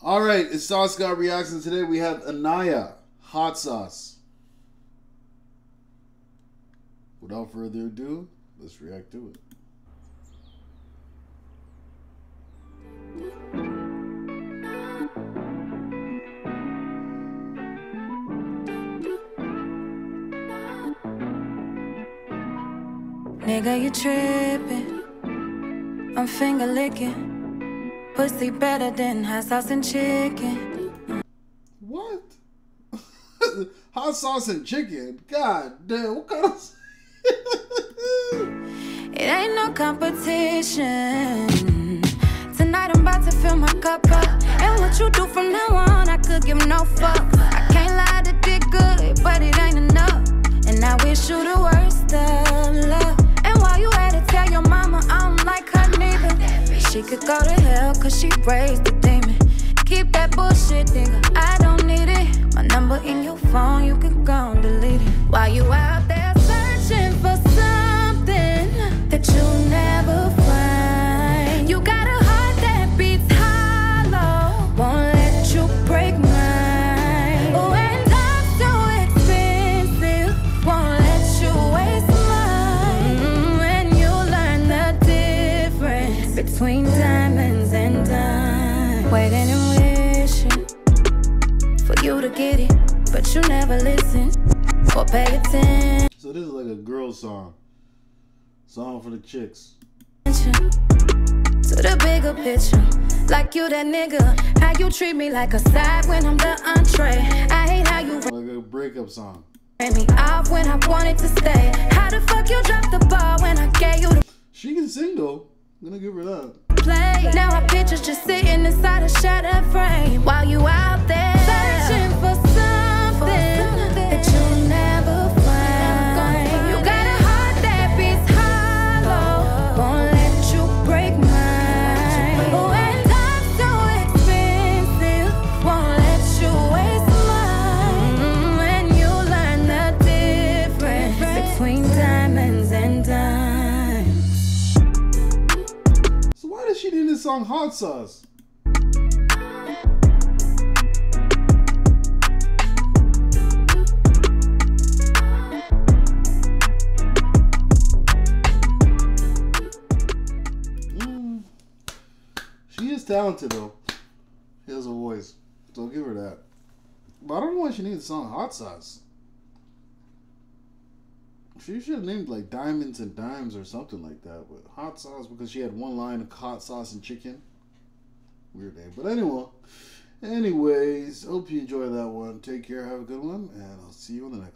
All right, it's Sauce God Reaction. Today we have Inayah Hot Sauce. Without further ado, let's react to it. Nigga, you tripping. I'm finger licking. Pussy better than hot sauce and chicken. What? hot sauce and chicken? God damn, what kind of. it ain't no competition. Tonight I'm about to fill my cup up. And what you do from now on, I could give no fuck. Go to hell cause she raised a demon. Keep that bullshit, nigga. I don't need it. My number in your phone, you can go and delete it. While you out between diamonds and dimes. Waiting and wishing for you to get it, but you never listen or pay attention. So this is like a girl song. Song for the chicks. To the bigger picture, like you that nigga. How you treat me like a side when I'm the entree. I hate how you Like a breakup song. ran me off when I wanted to stay. How the fuck you dropped the ball when I gave you the She can sing though. I'm gonna give her that. play? Now I picture just sitting inside a shattered frame while you out there song Hot Sauce? Mm. She is talented though. She has a voice. I'll give her that. But I don't know why she needs the song Hot Sauce. She should have named like Diamonds and Dimes or something like that. But hot sauce because she had one line of hot sauce and chicken. Weird name. But anyway. Anyways, hope you enjoy that one. Take care, have a good one, and I'll see you on the next one.